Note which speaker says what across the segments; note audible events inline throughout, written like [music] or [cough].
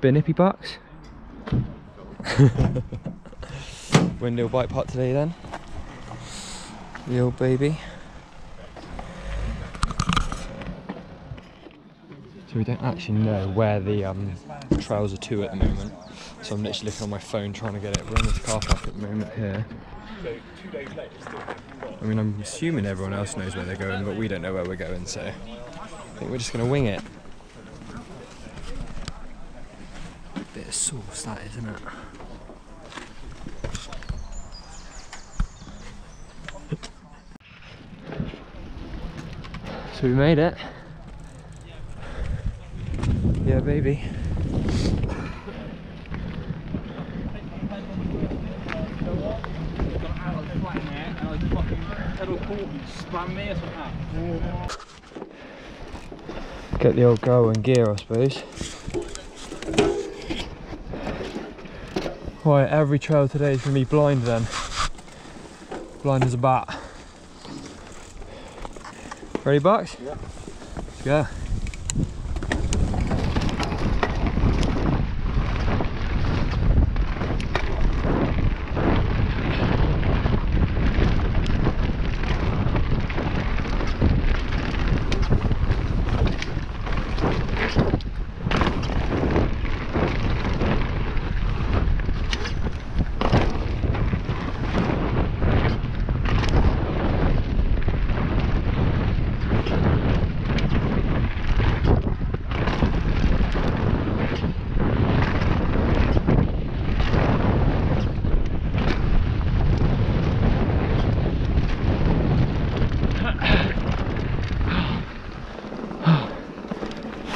Speaker 1: Bit nippy bucks. Wind Hill bike part today then. The old baby. So we don't actually know where the um, trails are to at the moment. So I'm literally looking on my phone trying to get it. We're in this car park at the moment here. I mean, I'm assuming everyone else knows where they're going, but we don't know where we're going, so I think we're just going to wing it. Of sauce, that is, isn't it? So we made it. Yeah, baby. Get the old go and gear, I suppose. Right, every trail today is going to be blind then. Blind as a bat. Ready, Bucks?
Speaker 2: Yeah.
Speaker 1: Let's go.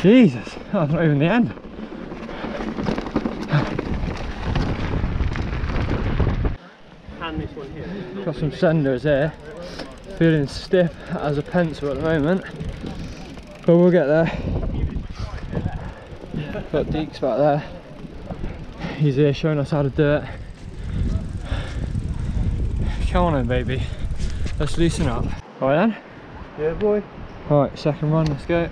Speaker 1: Jesus, that's not even the end.
Speaker 2: Hand this one here.
Speaker 1: Got some senders here. Feeling stiff as a pencil at the moment. But we'll get there. Got Deeks back there. He's here showing us how to do it. Come on then baby. Let's loosen up. Alright then?
Speaker 2: Yeah, boy.
Speaker 1: Alright, second run, let's go.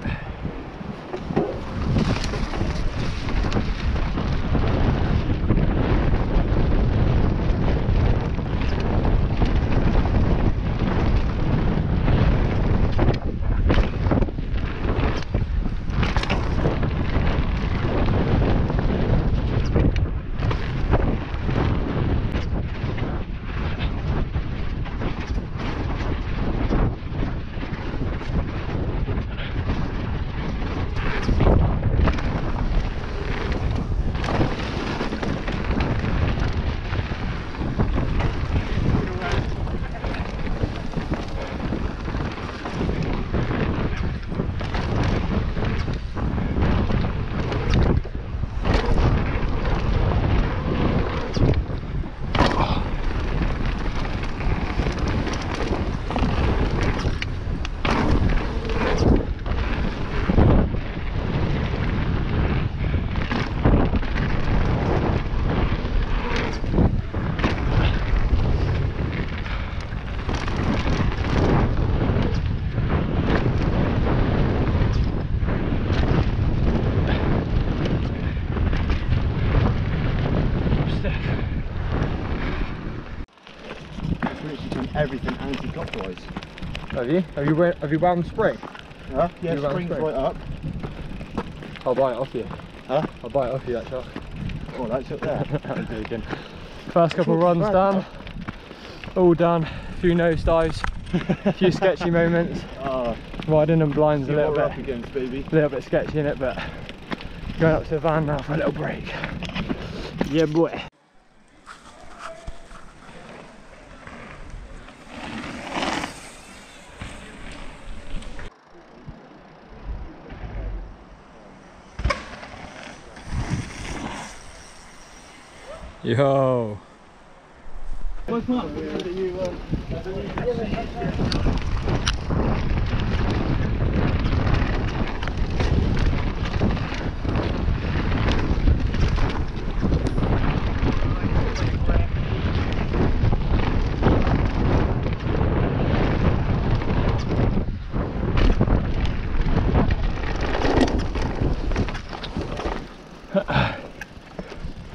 Speaker 2: Literally done everything anti-clockwise.
Speaker 1: Have you? Have you have you wound spring?
Speaker 2: Huh? Yeah,
Speaker 1: You
Speaker 2: springs
Speaker 1: straight.
Speaker 2: right up.
Speaker 1: I'll buy it off you.
Speaker 2: Huh?
Speaker 1: I'll buy it off you that shot.
Speaker 2: Oh, that's up there. [laughs] [laughs]
Speaker 1: First couple runs done. All done. A few nose dives. A [laughs] few sketchy moments.
Speaker 2: Ah,
Speaker 1: Riding them blinds a little bit.
Speaker 2: up against, baby.
Speaker 1: A little bit sketchy in it, but going up to the van now for a little break. Yeah, boy. Yo. What's up?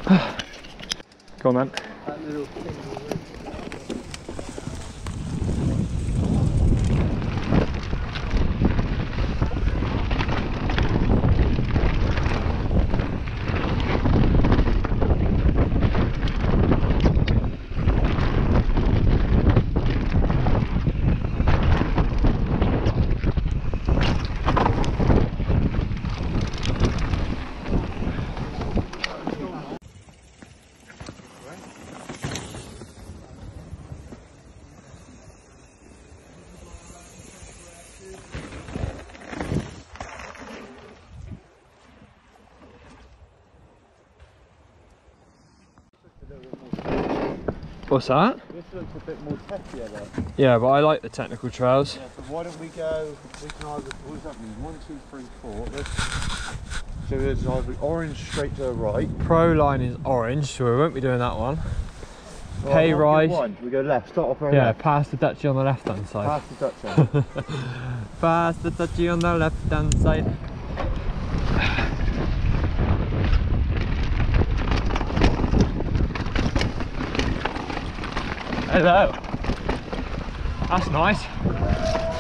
Speaker 1: Ah. Go on then. What's that?
Speaker 2: This looks a bit more techier though.
Speaker 1: Yeah, but I like the technical trails.
Speaker 2: Yeah, so why don't we go, we can either, what does that mean? One, two, three, four. Let's, so there's either orange straight to the right.
Speaker 1: Pro line is orange, so we won't be doing that one.
Speaker 2: Or
Speaker 1: Pay
Speaker 2: one, go
Speaker 1: rise.
Speaker 2: One. We go left, start off
Speaker 1: Yeah,
Speaker 2: left.
Speaker 1: past the Dutchy on the left hand side.
Speaker 2: Past the Dutch end. [laughs]
Speaker 1: Past the Dutchy on the left hand side. Hello. That's nice.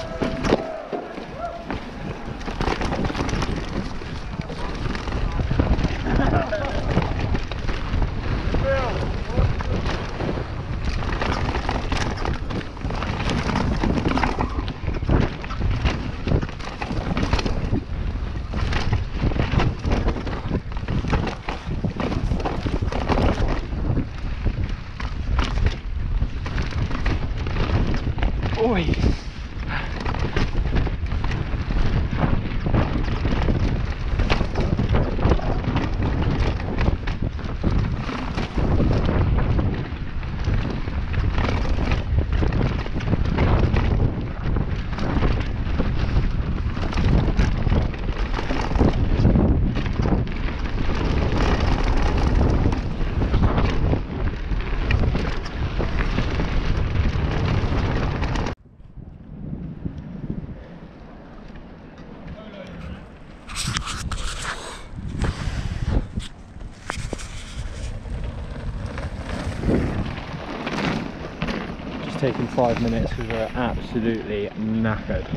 Speaker 1: Taking five minutes because we're absolutely knackered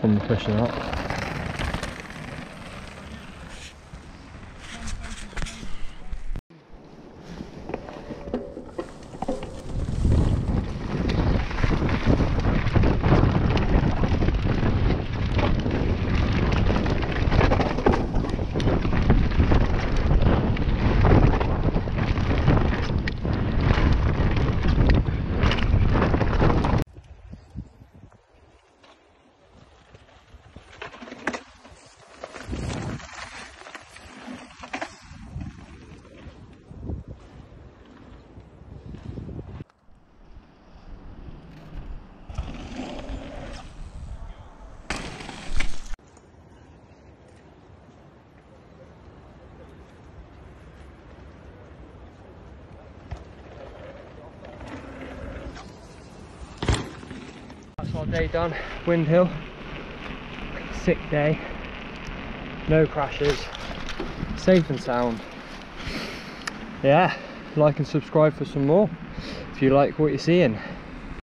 Speaker 1: from the pushing up. Day done. Wind Hill. Sick day. No crashes. Safe and sound. Yeah, like and subscribe for some more if you like what you're seeing.